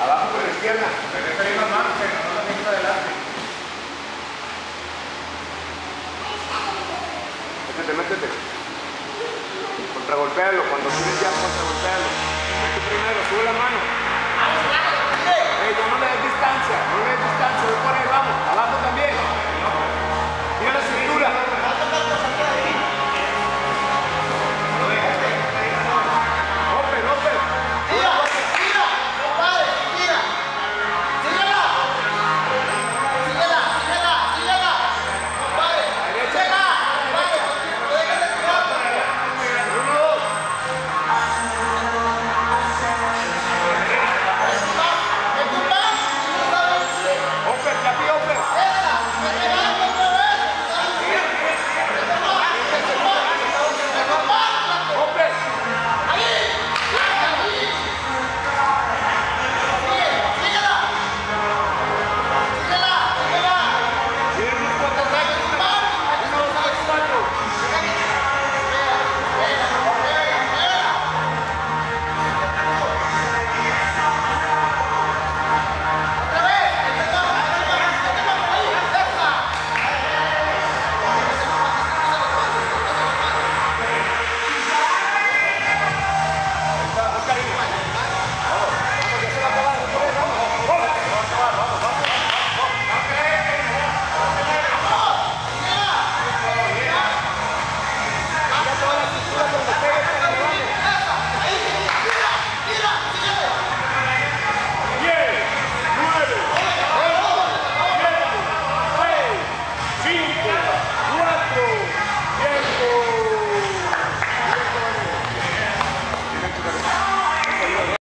Abajo con la izquierda. Regresa bien las manos, pero no las dejes adelante. Métete, métete. Contragolpealo, cuando tienes ya, contragolpealo.